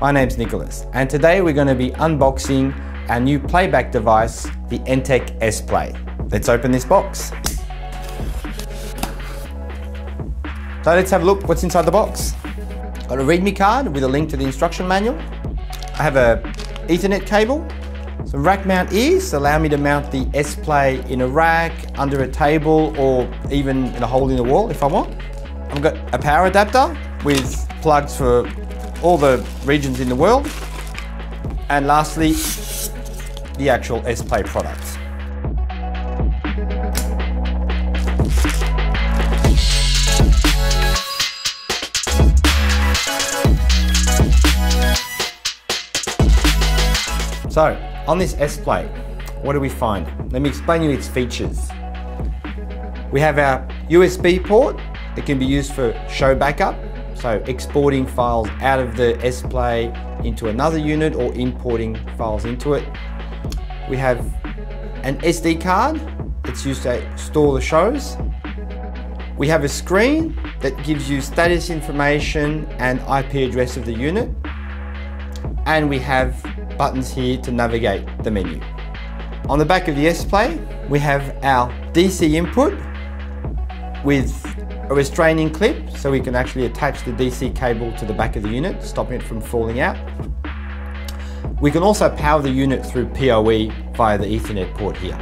My name's Nicolas and today we're going to be unboxing our new playback device, the ENTTEC S-Play. Let's open this box. So let's have a look what's inside the box. Got a readme card with a link to the instruction manual. I have a ethernet cable, some rack mount ears allow me to mount the S-Play in a rack, under a table or even in a hole in the wall if I want. I've got a power adapter with plugs for all the regions in the world. And lastly, the actual S-Play products. So, on this S-Play, what do we find? Let me explain you its features. We have our USB port that can be used for show backup, so exporting files out of the S-Play into another unit or importing files into it. We have an SD card that's used to store the shows. We have a screen that gives you status information and IP address of the unit. And we have buttons here to navigate the menu. On the back of the S-Play, we have our DC input with a restraining clip so we can actually attach the DC cable to the back of the unit, stopping it from falling out. We can also power the unit through PoE via the Ethernet port here.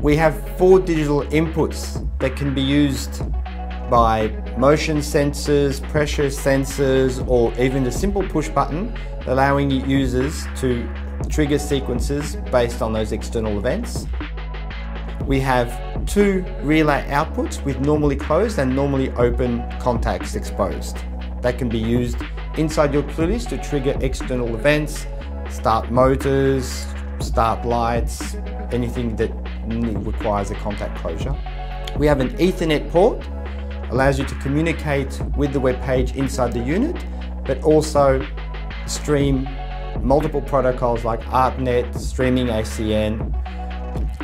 We have four digital inputs that can be used by motion sensors, pressure sensors, or even a simple push button, allowing users to trigger sequences based on those external events. We have two relay outputs with normally closed and normally open contacts exposed. That can be used inside your cue list to trigger external events, start motors, start lights, anything that requires a contact closure. We have an Ethernet port, allows you to communicate with the web page inside the unit, but also stream multiple protocols like ArtNet, streaming ACN,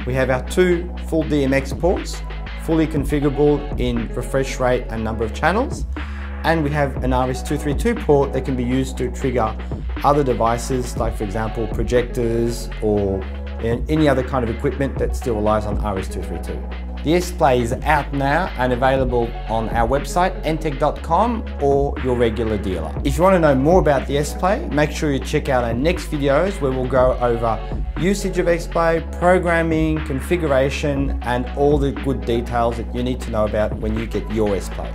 we have our two full DMX ports, fully configurable in refresh rate and number of channels. And we have an RS-232 port that can be used to trigger other devices, like for example, projectors or any other kind of equipment that still relies on RS-232. The S-Play is out now and available on our website, enttec.com or your regular dealer. If you want to know more about the S-Play, make sure you check out our next videos where we'll go over usage of S-Play, programming, configuration, and all the good details that you need to know about when you get your S-Play.